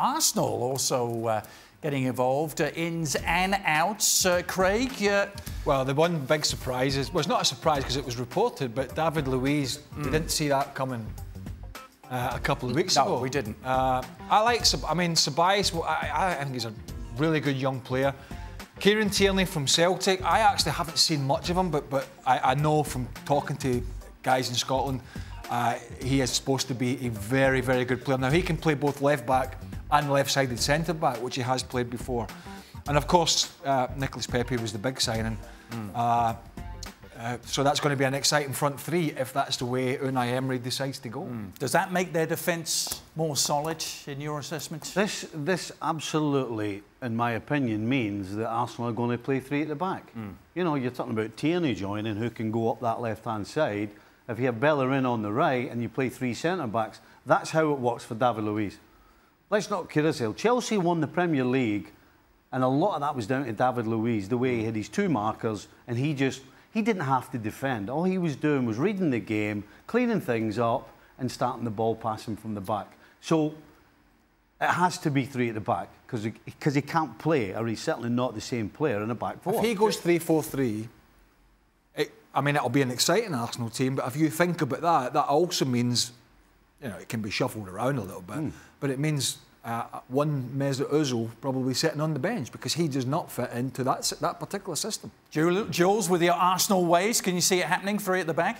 Arsenal also uh, getting involved, uh, ins and outs. Uh, Craig? well, the one big surprise is, well, it's not a surprise because it was reported, but David Luiz, mm. didn't see that coming uh, a couple of weeks no, ago. we didn't. Uh, I like, I mean, Ceballos, I, I think he's a really good young player. Kieran Tierney from Celtic, I actually haven't seen much of him, but, but I, I know from talking to guys in Scotland, uh, he is supposed to be a very, very good player. Now, he can play both left back and left sided centre back, which he has played before. And of course, uh, Nicolas Pepe was the big signing. Mm. Uh, uh, so that's going to be an exciting front three if that's the way Unai Emery decides to go. Mm. Does that make their defence more solid in your assessment? This, this absolutely, in my opinion, means that Arsenal are going to play three at the back. Mm. You know, you're talking about Tierney joining, who can go up that left-hand side. If you have Bellerin on the right and you play three centre-backs, that's how it works for David Luiz. Let's not kid ourselves. Chelsea won the Premier League, and a lot of that was down to David Luiz, the way he had his two markers, and he just he didn't have to defend. All he was doing was reading the game, cleaning things up, and starting the ball passing from the back. So it has to be three at the back because he, cause he can't play, or he's certainly not the same player in the back four. If he goes 3 4 3, I mean, it'll be an exciting Arsenal team, but if you think about that, that also means, you know, it can be shuffled around a little bit, mm. but it means uh, one Mesut Ozil probably sitting on the bench because he does not fit into that that particular system. Jules, with your Arsenal ways, can you see it happening Three at the back?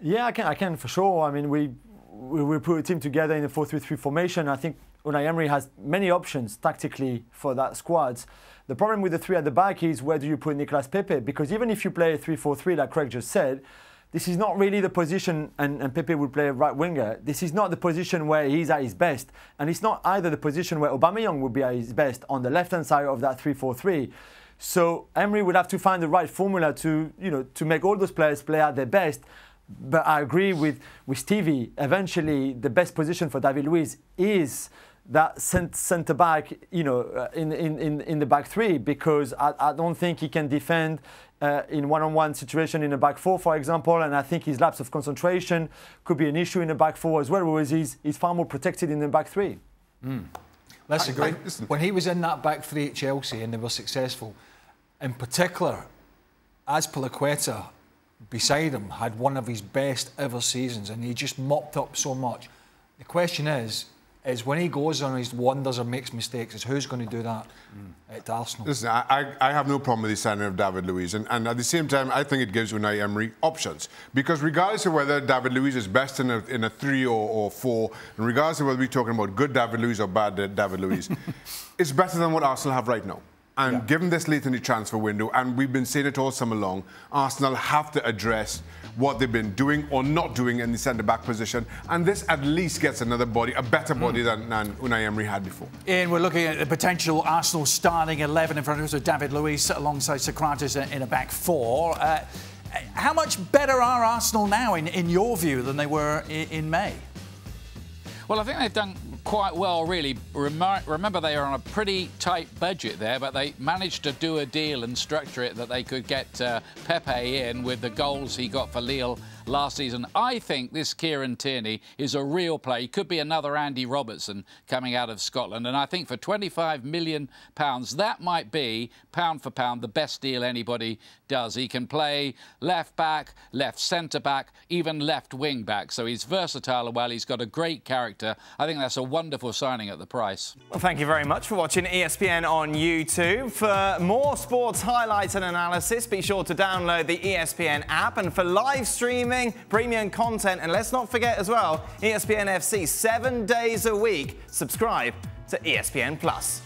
Yeah, I can. I can for sure. I mean, we we, we put a team together in a 4-3-3 formation. I think Unai Emery has many options tactically for that squad. The problem with the three at the back is where do you put Nicolas Pepe? Because even if you play a 3-4-3, like Craig just said, this is not really the position, and, and Pepe would play a right winger. This is not the position where he's at his best, and it's not either the position where Aubameyang would be at his best on the left-hand side of that 3-4-3. So Emery would have to find the right formula to, you know, to make all those players play at their best. But I agree with, with Stevie. Eventually, the best position for David Luiz is that centre back, you know, uh, in, in, in the back three because I, I don't think he can defend uh, in one-on-one situation in a back four, for example, and I think his lapse of concentration could be an issue in the back four as well, whereas he's, he's far more protected in the back three. Mm. Let's agree. when he was in that back three at Chelsea and they were successful, in particular, as Azpilicueta beside him had one of his best ever seasons and he just mopped up so much. The question is, is when he goes on his wonders or makes mistakes, is who's going to do that mm. at Arsenal? Listen, I, I have no problem with the signing of David Luiz, and, and at the same time, I think it gives Unai Emery options because regardless of whether David Luiz is best in a, in a three or, or four, and regardless of whether we're talking about good David Luiz or bad David Luiz, it's better than what Arsenal have right now. And yeah. given this late in the transfer window, and we've been saying it all summer long, Arsenal have to address what they've been doing or not doing in the centre back position. And this at least gets another body, a better body mm. than, than Unai Emery had before. Ian, we're looking at the potential Arsenal starting 11 in front of us with David Luiz alongside Sokratis in a back four. Uh, how much better are Arsenal now, in, in your view, than they were in, in May? Well, I think they've done quite well, really. Remember, they are on a pretty tight budget there, but they managed to do a deal and structure it that they could get uh, Pepe in with the goals he got for Lille last season. I think this Kieran Tierney is a real play. He could be another Andy Robertson coming out of Scotland. And I think for £25 million, that might be, pound for pound, the best deal anybody does. He can play left back, left centre back, even left wing back. So he's versatile well. He's got a great character. I think that's a wonderful signing at the price. Well, thank you very much for watching ESPN on YouTube. For more sports highlights and analysis, be sure to download the ESPN app. And for live streaming, streaming, premium content, and let's not forget as well, ESPN FC, seven days a week. Subscribe to ESPN Plus.